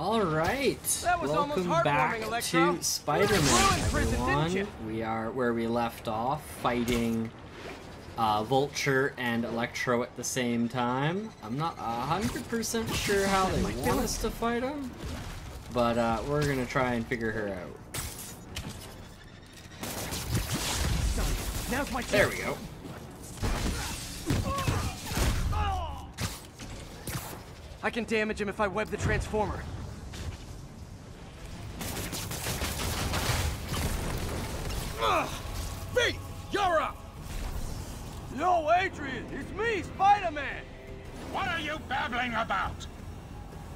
All right. That was almost Welcome back Electro. to Spider-Man, You ruined prison, didn't everyone. We are where we left off, fighting uh, Vulture and Electro at the same time. I'm not hundred percent sure how they want us to fight them, but uh, we're gonna try and figure her out. Now's my There we go. I can damage him if I web the transformer. Faith, you're up. Yo, Adrian, it's me, Spider-Man. What are you babbling about?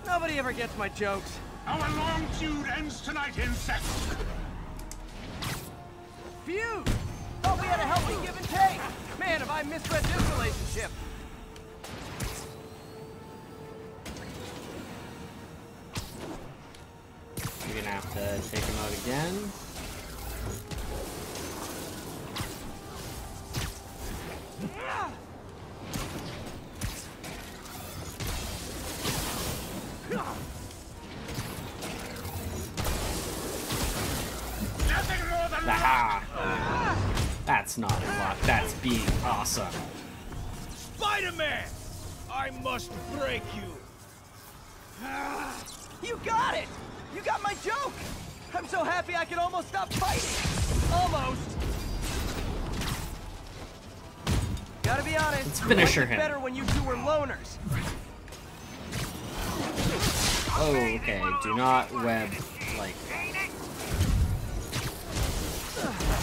Nobody ever gets my jokes. Our long feud ends tonight, insect. Feud. Thought we had a healthy give and take. Man, have I misread this relationship. Gonna have to take him out again. Nothing more than Aha! That's not luck. That's being awesome. Spider-Man! I must break you. You got it! You got my joke! I'm so happy I can almost stop fighting! Almost! Gotta be honest. Let's finish her I it him. better when you two were loners. Oh, okay. Do not web like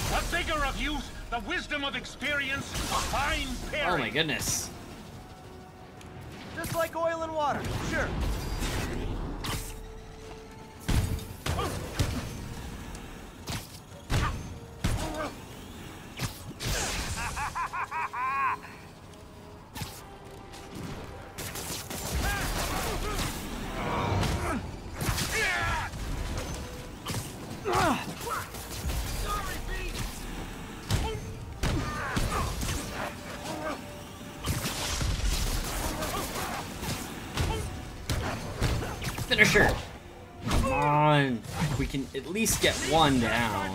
the vigor of youth, the wisdom of experience, a fine pairing. Oh my goodness. Just like oil and water, sure. Finish her. Come on. We can at least get one down.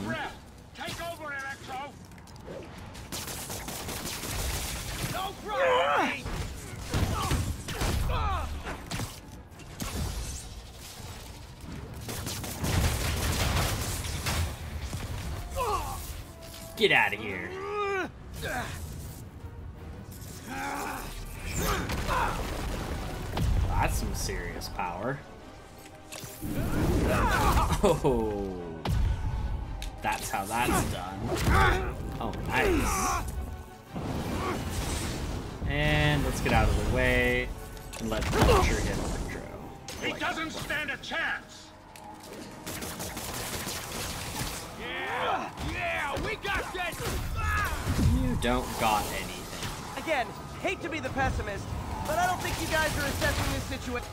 Don't got anything. Again, hate to be the pessimist, but I don't think you guys are assessing this situation.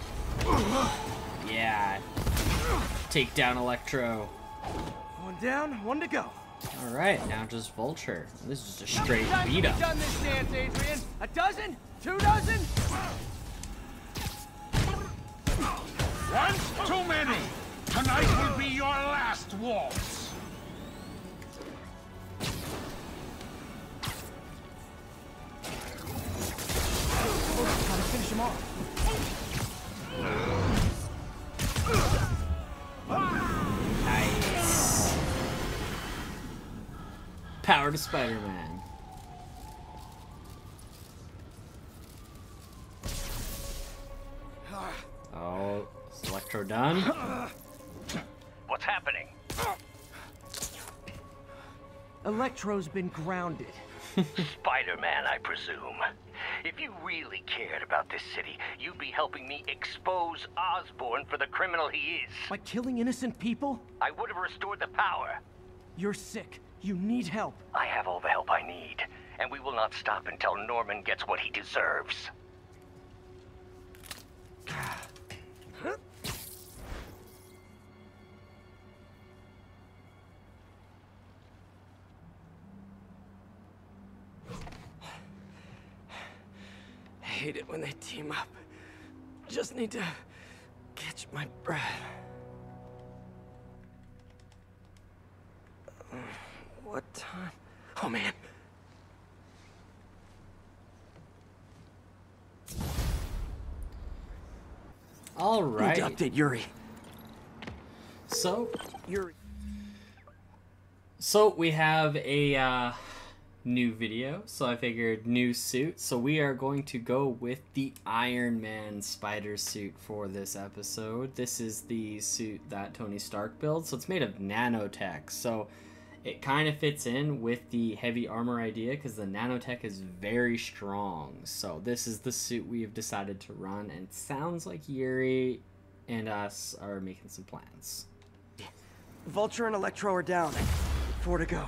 Yeah. Take down Electro. One down, one to go. Alright, now just Vulture. This is a straight How many beat up. have we done this dance, Adrian? A dozen? Two dozen? Once too many. Tonight will be your last waltz. Him off. Nice. Power to Spider-Man. Oh, is Electro done? What's happening? Electro's been grounded. Spider-Man, I presume. If you really cared about this city, you'd be helping me expose Osborn for the criminal he is. By killing innocent people? I would have restored the power. You're sick. You need help. I have all the help I need, and we will not stop until Norman gets what he deserves. Team up. just need to catch my breath. What time? Oh man. All right. Need to update Yuri. So, Yuri. so we have a uh, new video. So I figured new suit. So we are going to go with the Iron Man spider suit for this episode. This is the suit that Tony Stark builds. So it's made of nanotech. So it kind of fits in with the heavy armor idea because the nanotech is very strong. So this is the suit we have decided to run, and sounds like Yuri and us are making some plans. Vulture and Electro are down. Four to go.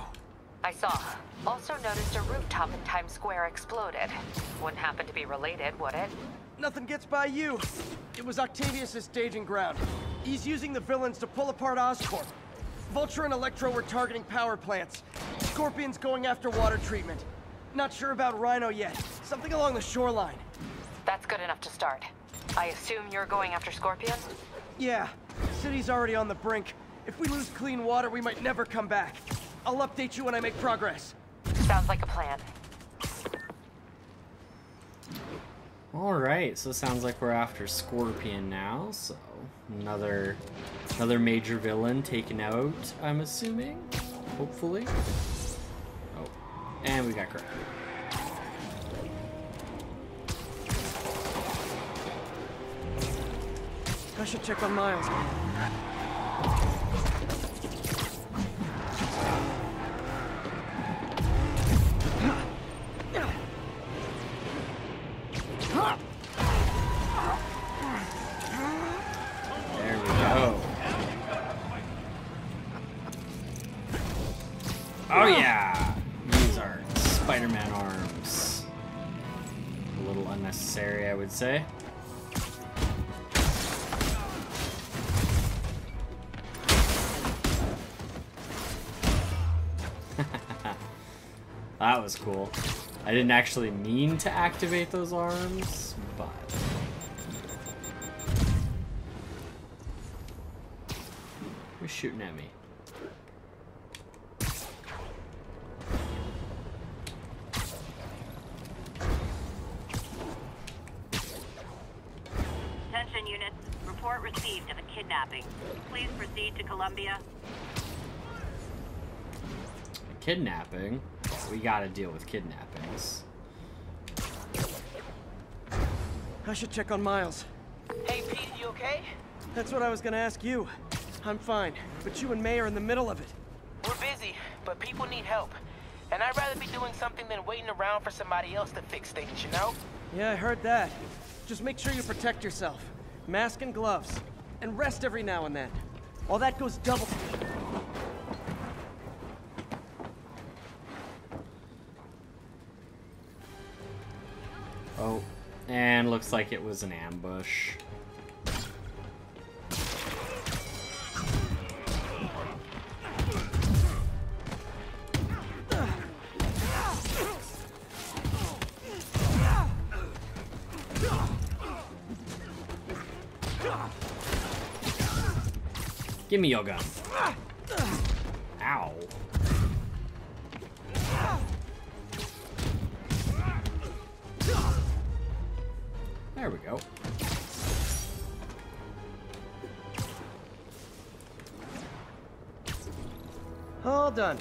I saw. Also noticed a rooftop in Times Square exploded. Wouldn't happen to be related, would it? Nothing gets by you. It was Octavius' staging ground. He's using the villains to pull apart Oscorp. Vulture and Electro were targeting power plants. Scorpion's going after water treatment. Not sure about Rhino yet. Something along the shoreline. That's good enough to start. I assume you're going after Scorpion? Yeah, The city's already on the brink. If we lose clean water, we might never come back. I'll update you when I make progress. Sounds like a plan. All right, so it sounds like we're after Scorpion now. So another another major villain taken out. I'm assuming, hopefully. Oh, and we got Kraken. I should check on Miles. Would say. That was cool. I didn't actually mean to activate those arms, but... Who's shooting at me? Columbia. Kidnapping? We gotta deal with kidnappings. I should check on Miles. Hey, Pete, you okay? That's what I was gonna ask you. I'm fine, but you and May are in the middle of it. We're busy, but people need help. And I'd rather be doing something than waiting around for somebody else to fix things, you know? Yeah, I heard that. Just make sure you protect yourself. Mask and gloves. And rest every now and then. All that goes double. Oh, and looks like it was an ambush. Give me your gun. Ow. There we go. All done.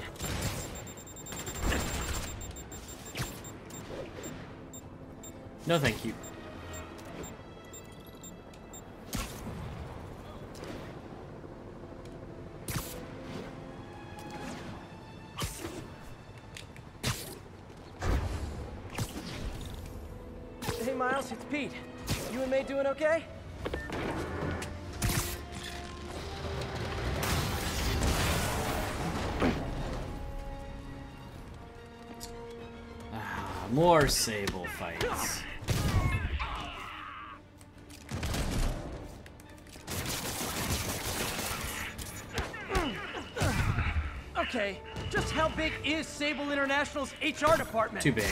No, thank you. Doing okay? Ah, more Sable fights. Okay, just how big is Sable International's HR department? Too big.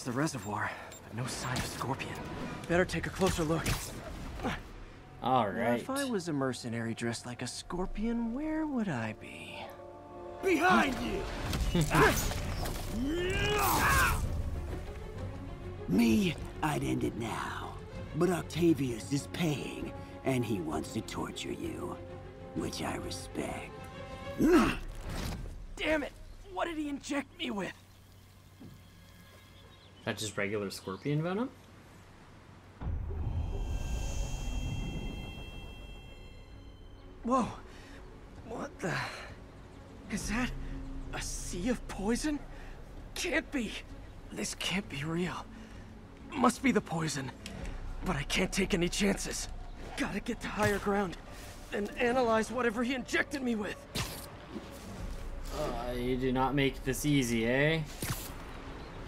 There's the reservoir, but no sign of Scorpion. Better take a closer look. All right. Now. If I was a mercenary dressed like a scorpion, where would I be? Behind you! Me, I'd end it now. But Octavius is paying, and he wants to torture you. Which I respect. Damn it! What did he inject me with? That's just regular scorpion venom? Whoa! What the? Is that a sea of poison? Can't be. This can't be real. Must be the poison. But I can't take any chances. Gotta get to higher ground and analyze whatever he injected me with. Uh, you do not make this easy, eh?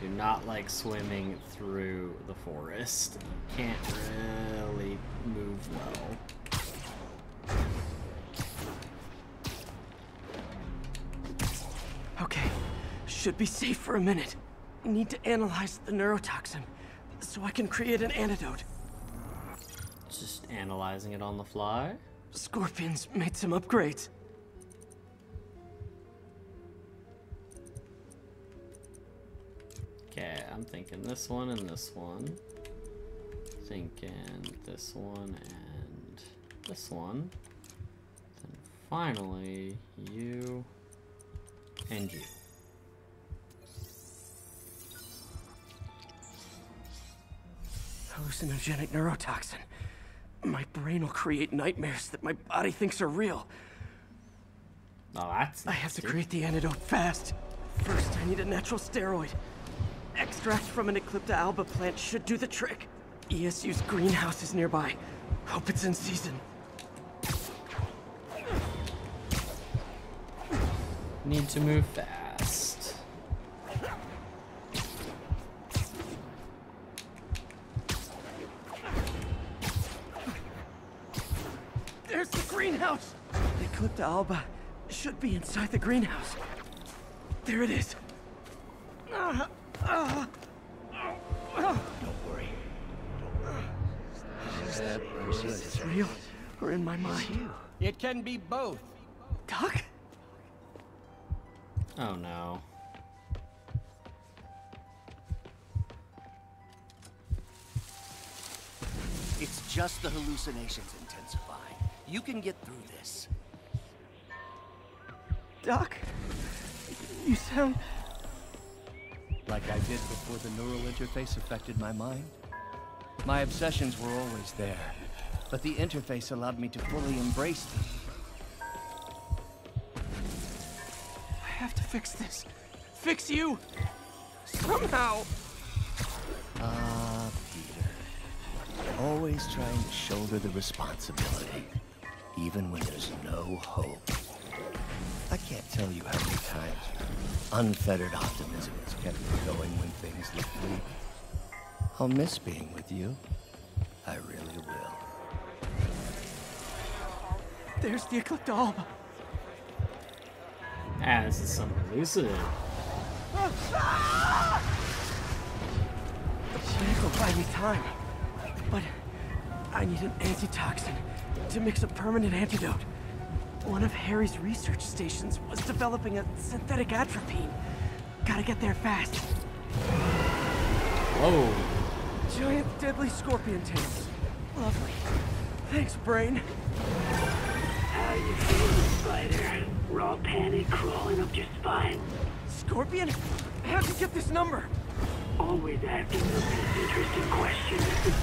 Do not like swimming through the forest. Can't really move well. Okay, should be safe for a minute. Need to analyze the neurotoxin so I can create an antidote. Just analyzing it on the fly. Scorpions made some upgrades. Okay, I'm thinking this one and this one. Thinking this one and this one. Then finally, you and you. Hallucinogenic neurotoxin. My brain will create nightmares that my body thinks are real. Oh, that's. I have to create the antidote fast. First, I need a natural steroid. Extract from an Eclipta alba plant should do the trick. ESU's greenhouse is nearby. Hope it's in season. Need to move fast. There's the greenhouse! Eclipta alba should be inside the greenhouse. There it is. Ah, ah, ah. Is this real or in my mind? It can be both. Doc? Oh no. It's just the hallucinations intensifying. You can get through this. Doc? You sound. Like I did before the neural interface affected my mind. My obsessions were always there, but the interface allowed me to fully embrace them. I have to fix this. Fix you! Somehow! Ah, Peter. Always trying to shoulder the responsibility, even when there's no hope. I can't tell you how many times your unfettered optimism has kept me going when things look bleak. I'll miss being with you. I really will. There's the Eclipta alba. Ah, this is some hallucinant. Shank will buy me time. But I need an antitoxin to mix a permanent antidote. One of Harry's research stations was developing a synthetic atropine. Gotta get there fast. Whoa. Giant deadly scorpion tails. Lovely. Thanks, brain. How you feeling, Spider? Raw panic crawling up your spine. Scorpion? How'd you get this number? Always asking those interesting questions.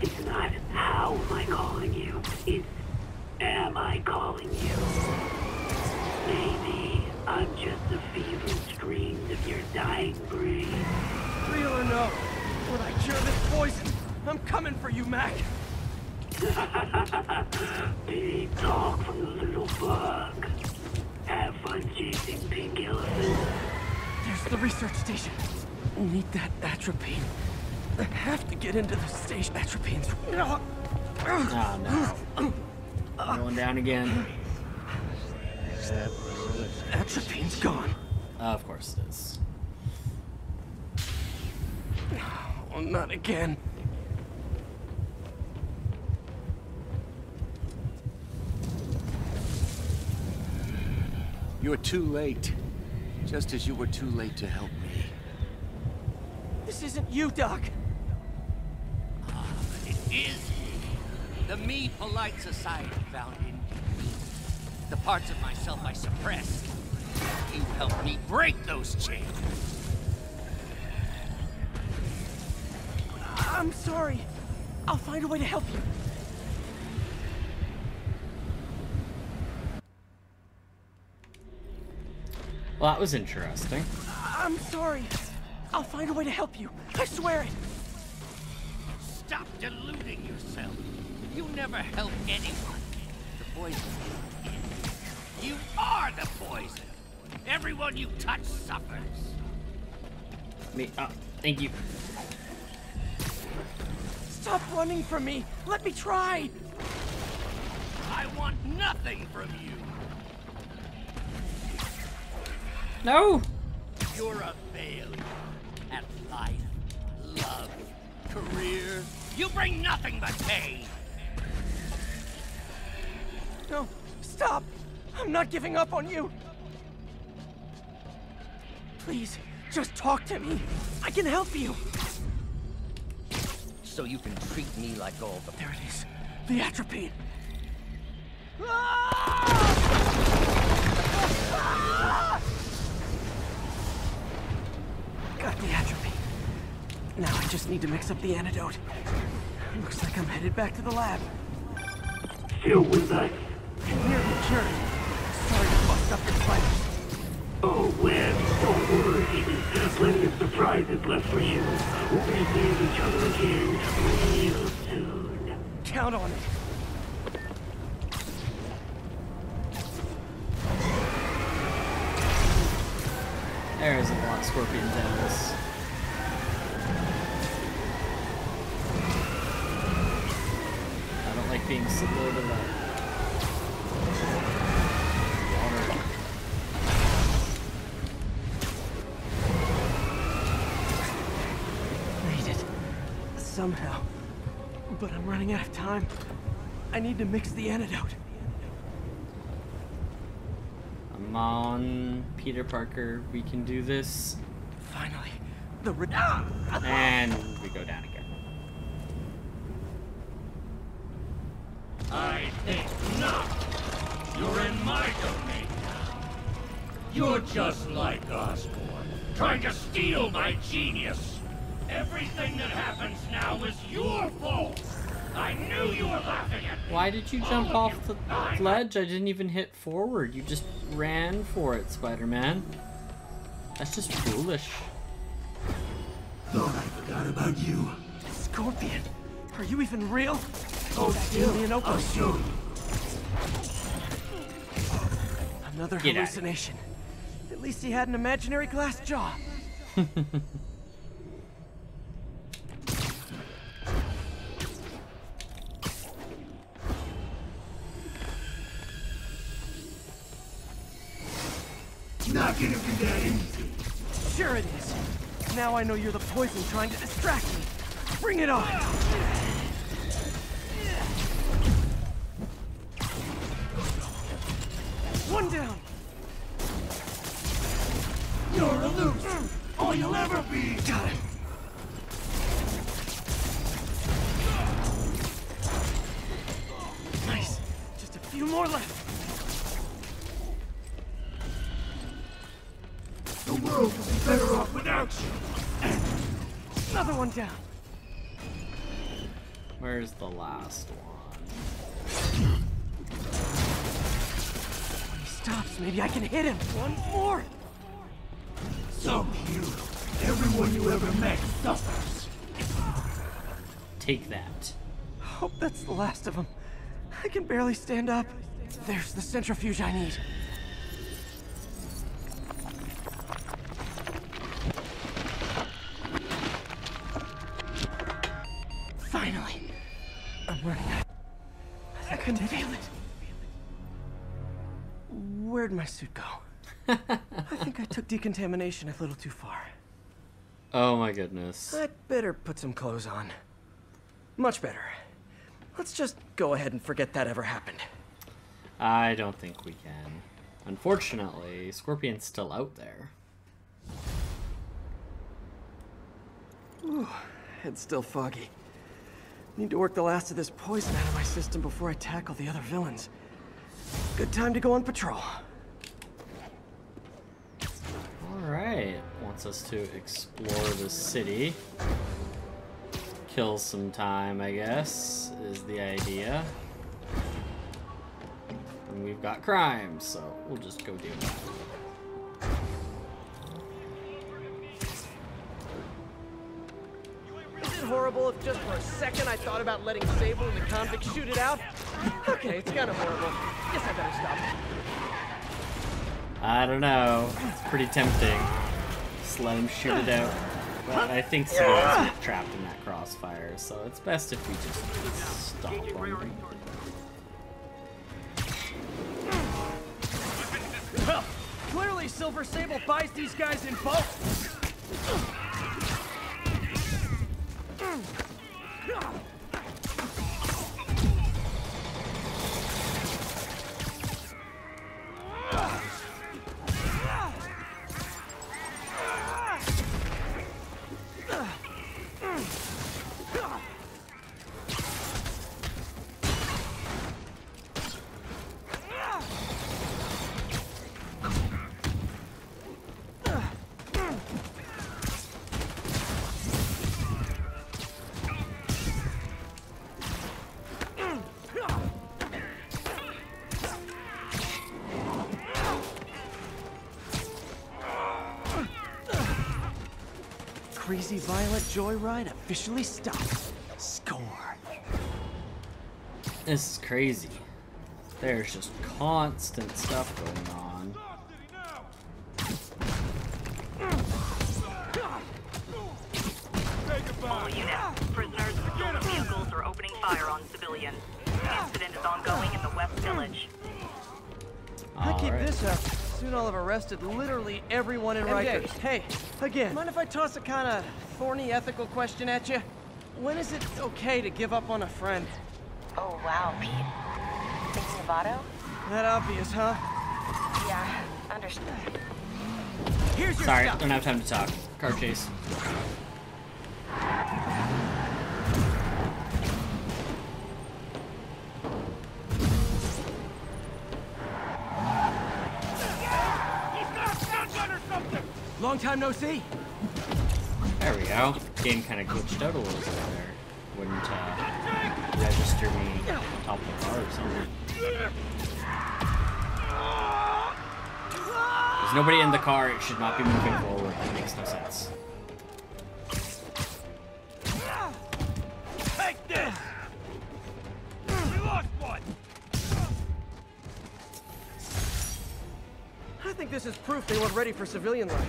It's not how am I calling you. It's am I calling you. Maybe I'm just the feeble screams of your dying brain. Real or no? When I cure this poison, I'm coming for you, Mac. Big talk from the little bug. Have fun chasing pink elephants. There's the research station. We Need that atropine. I have to get into the station. Atropine's. Oh no. Going down again. Atropine's gone. Uh, of course it is. Oh, not again. You're too late. Just as you were too late to help me. This isn't you, Doc. It is the me polite society found in me. The parts of myself I suppressed. You helped me break those chains. I'm sorry. I'll find a way to help you. Well, that was interesting. I'm sorry. I'll find a way to help you. I swear it. Stop deluding yourself. You never help anyone. The poison is you. You are the poison. Everyone you touch suffers. Me. Oh, thank you. Stop running from me. Let me try. I want nothing from you. No. You're a failure at life, love, career. You bring nothing but pain. Stop. I'm not giving up on you. Please, just talk to me. I can help you. So you can treat me like all the. There it is. The atropine. Got the atropine. Now I just need to mix up the antidote. Looks like I'm headed back to the lab. Still with us. Nearly. Sorry to bust up your fighters. Oh, Webb, don't worry. Plenty of surprises left for you. We'll be seeing each other again real soon. Count on it. There isn't a lot of scorpion tentacles. I don't like being so low to the But I'm running out of time. I need to mix the antidote. Come on, Peter Parker, we can do this. Finally. The re- ah! And we go down again. I think not. You're in my domain now. You're just like Osborn, trying to steal my genius. Everything that happens now is your fault. I knew you were laughing at me. Why did you jump off the ledge? I didn't even hit forward. You just ran for it, Spider-Man. That's just foolish. Thought I forgot about you. Scorpion. Are you even real? Oh, still. Alien I'll show you. Another Get hallucination. At least he had an imaginary glass jaw. Not gonna be that easy. Sure it is. Now I know you're the poison trying to distract me. Bring it on! One down! You're a loser. All you'll ever be. Got him. Nice. Just a few more left. World would be better off without you. Another one down. Where's the last one? When he stops, maybe I can hit him. One more. Some hero. Everyone you ever met suffers. Take that. Hope that's the last of them. I can barely stand up. There's the centrifuge I need. I I feel it. Where'd my suit go? I think I took decontamination a little too far. Oh my goodness. I'd better put some clothes on. Much better. Let's just go ahead and forget that ever happened. I don't think we can. Unfortunately, Scorpion's still out there. Ooh, head's still foggy. Need to work the last of this poison out of my system before I tackle the other villains. Good time to go on patrol. Alright, wants us to explore the city. Kill some time, I guess, is the idea. And we've got crime, so we'll just go do that. Horrible if just for a second I thought about letting Sable and the convicts shoot it out? Okay, it's kind of horrible. Guess I better stop. I don't know. It's pretty tempting. Just let him shoot it out. But I think are trapped in that crossfire, so it's best if we just stop. Well, clearly Silver Sable buys these guys in bulk. Ah! Crazy Violet Joyride officially stopped. Score. This is crazy. There's just constant stuff going on. All units, prisoners with stolen vehicles are opening fire on civilians. The incident is ongoing in the West Village. I keep Alright. this up. Soon I'll have arrested literally everyone in MJ. Rikers. Hey, again, mind if I toss a kind of thorny ethical question at you? When is it okay to give up on a friend? Oh, wow, Pete. Thinking of Otto? That obvious, huh? Yeah, understood. Here's your Sorry, stuff. don't have time to talk. Car chase. Long time no see. There we go. Game kind of glitched out a little bit there. Wouldn't uh, register me on top of the car or something. There's nobody in the car. It should not be moving forward. That makes no sense. Take this. We lost one. I think this is proof they weren't ready for civilian life.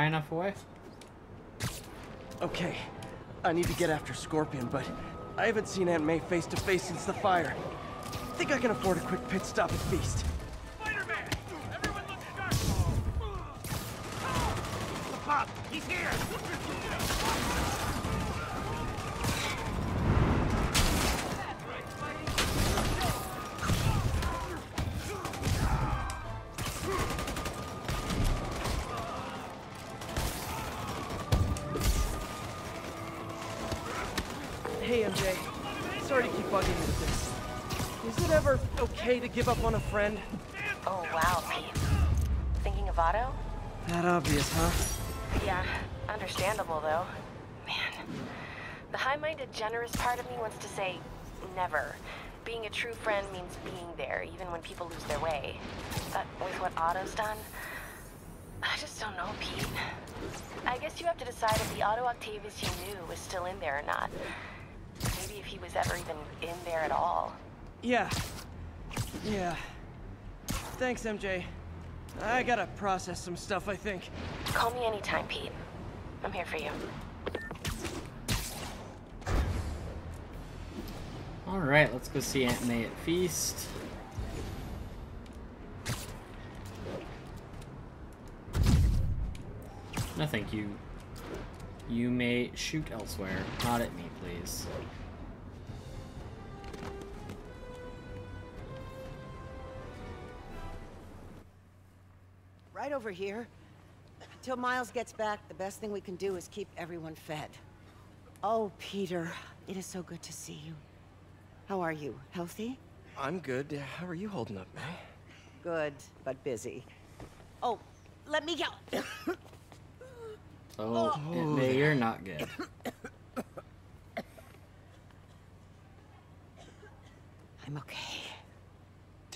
Think enough away? Okay, I need to get after Scorpion, but I haven't seen Aunt May face to face since the fire. I Think I can afford a quick pit stop at Feast. Give up on a friend? Oh, wow, Pete. Thinking of Otto? That obvious, huh? Yeah, understandable though. Man, the high-minded, generous part of me wants to say never. Being a true friend means being there, even when people lose their way. But with what Otto's done, I just don't know, Pete. I guess you have to decide if the Otto Octavius you knew was still in there or not. Maybe if he was ever even in there at all. Yeah. Yeah. Thanks, MJ. I gotta process some stuff, I think. Call me anytime, Pete. I'm here for you. Alright, let's go see Aunt May at Feast. No, thank you. You may shoot elsewhere, not at me, please. Right over here. Until Miles gets back, the best thing we can do is keep everyone fed. Oh, Peter, it is so good to see you. How are you? Healthy? I'm good. How are you holding up, May? Good, but busy. Oh, let me go. Oh, oh. Aunt May, oh, you're not good. I'm okay.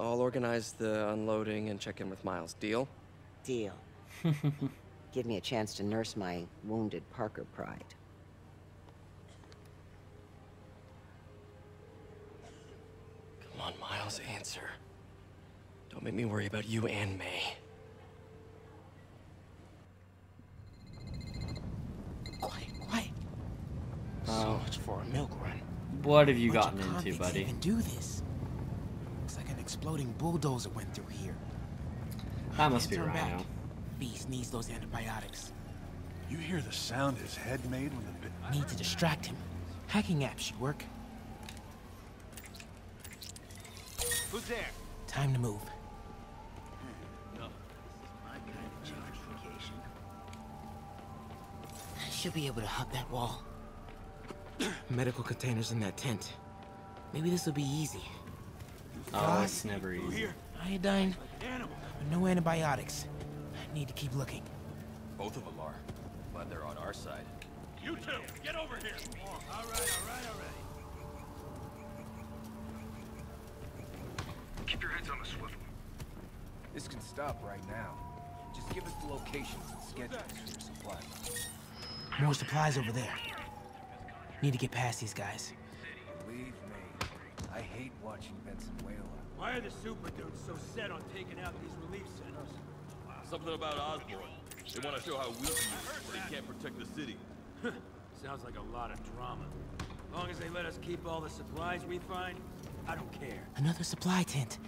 I'll organize the unloading and check in with Miles. Deal? Deal. Give me a chance to nurse my wounded Parker pride. Come on, Miles, answer. Don't make me worry about you and May. Quiet, quiet. Oh. So much for a milk run. What have you Bunch gotten of into, convicts buddy? even do this. Looks like an exploding bulldozer went through here. That must be Turn back. Beast needs those antibiotics. You hear the sound his head made when the bit... Need to distract him. Hacking app should work. Who's there? Time to move. No. I should be able to hug that wall. Medical containers in that tent. Maybe this will be easy. Oh, it's never easy. Iodine, but no antibiotics. Need to keep looking. Both of them are. Glad they're on our side. You two, get over here. All right, all right, all right. Keep your heads on the swivel. This can stop right now. Just give us the locations and schedules for your supplies. More supplies over there. Need to get past these guys. Believe me, I hate watching Benson Whalen. Why are the super dudes so set on taking out these relief centers? Something about Osborn. They want to show how weak he is, but they can't protect the city. Sounds like a lot of drama. As long as they let us keep all the supplies we find, I don't care. Another supply tent.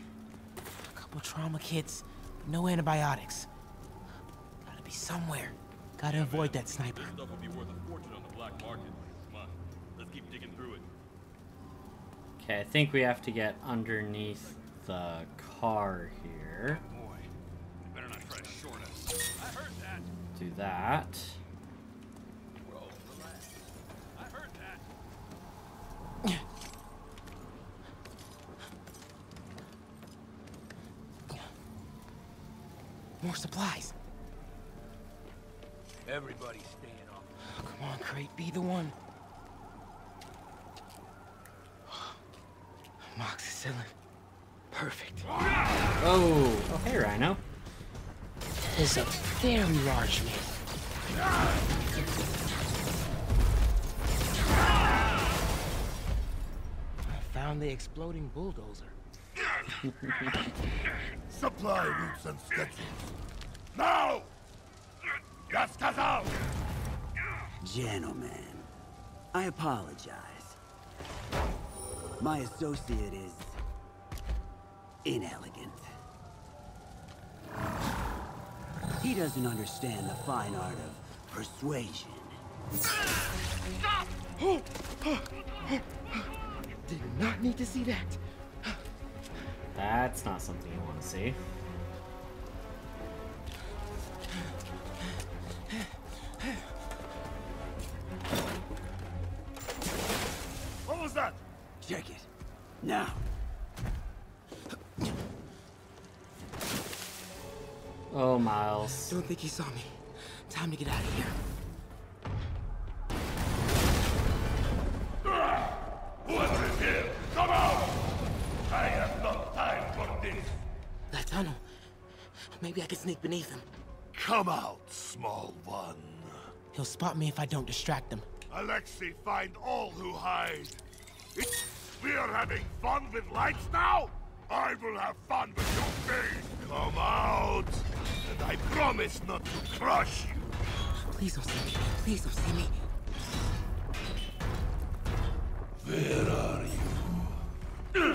A couple trauma kits. No antibiotics. Gotta be somewhere. Gotta avoid that sniper. This stuff would be worth a fortune on the black market. Come on, let's keep digging through it. Okay, I think we have to get underneath the car here. Boy, you better not try to short us. I heard that. Do that. Bro, relax. I heard that. More supplies. Everybody's staying off. Oh, come on, Crate, be the one. Moxicillin. Perfect. Oh, oh hey Rhino. Is a very large man. I found the exploding bulldozer. Supply routes and schedules. Now! Gas out! Gentlemen, I apologize. My associate is inelegant. He doesn't understand the fine art of persuasion. Stop! Did not need to see that. That's not something you want to see. He saw me. Time to get out of here. Whoever is here, come out! I have no time for this. That tunnel. Maybe I can sneak beneath him. Come out, small one. He'll spot me if I don't distract him. Alexei, find all who hide. It- we are having fun with lights now? I will have fun with your face. Come out, and I promise not to crush you. Please don't see me. Please don't see me. Where are you?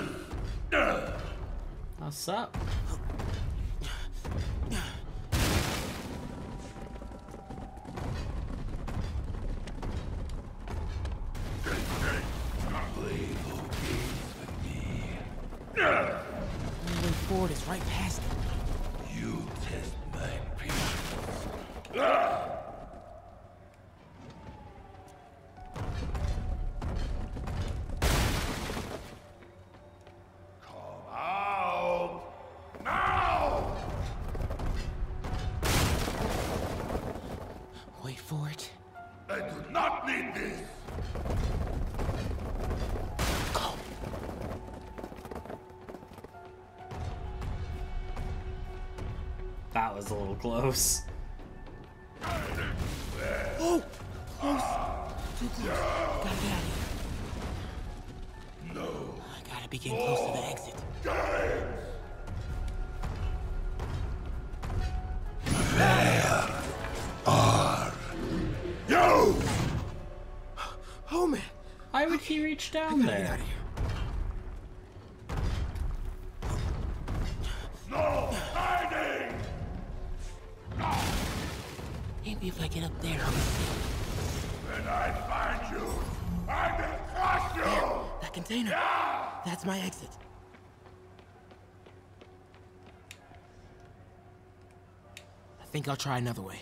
What's up? That was a little close. Oh! Close! Too close. Gotta get out of here. No. I gotta be getting close to the exit. There are you? Oh man! Why would he reach down there? Container. That's my exit. I think I'll try another way.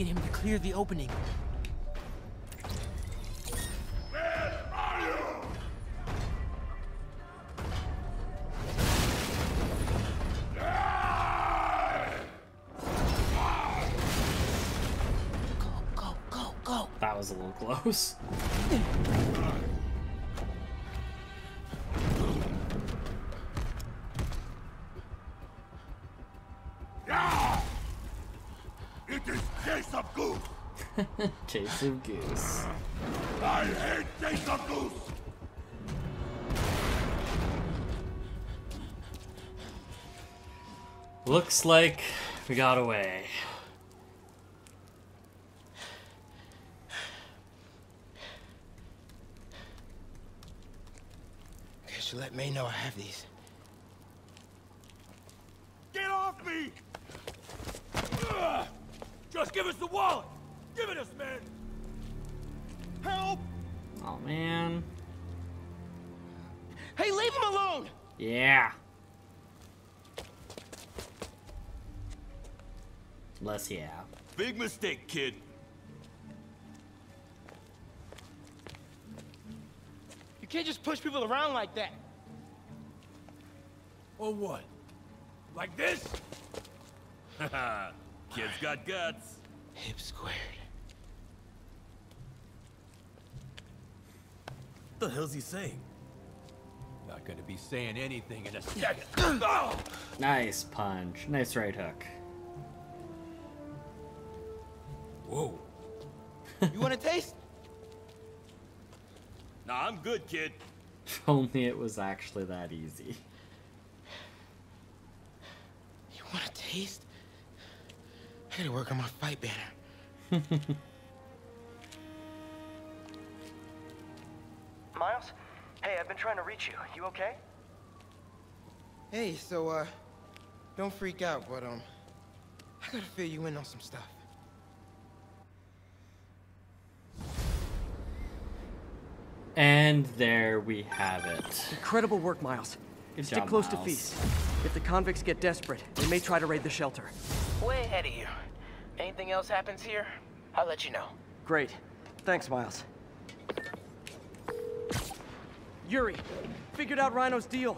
Get him to clear the opening. That was a little close. Goose! Chase of Goose. I hate Case of Goose! Looks like we got away. Guess you let May know I have these. Oh man. Hey, leave him alone! Yeah. Less yeah. Big mistake, kid. You can't just push people around like that. Or what? Like this? Haha. Kid's got guts. Hip squared. The hell's he saying? Not gonna be saying anything in a second. Oh! Nice punch. Nice right hook. Whoa. You want a taste? Nah, I'm good, kid. If only it was actually that easy. You want a taste? I gotta work on my fight banner. Miles? Hey, I've been trying to reach you. You okay? Hey, so, uh, don't freak out, but, um, I gotta fill you in on some stuff. And there we have it. Incredible work, Miles. Good Stick job, close to Feast. If the convicts get desperate, they may try to raid the shelter. Way ahead of you. Anything else happens here, I'll let you know. Great. Thanks, Miles. Yuri, figured out Rhino's deal.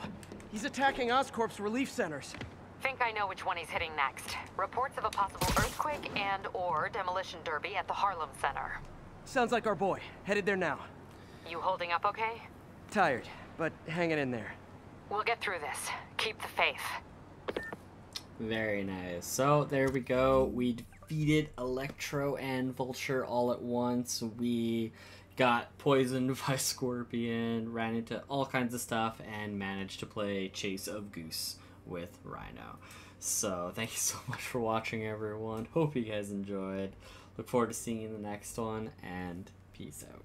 He's attacking Oscorp's relief centers. Think I know which one he's hitting next. Reports of a possible earthquake and or demolition derby at the Harlem Center. Sounds like our boy. Headed there now. You holding up okay? Tired, but hanging in there. We'll get through this. Keep the faith. Very nice. So there we go. We defeated Electro and Vulture all at once. We got poisoned by Scorpion, ran into all kinds of stuff, and managed to play Chase of Goose with Rhino. So thank you so much for watching, everyone. Hope you guys enjoyed. Look forward to seeing you in the next one, and peace out.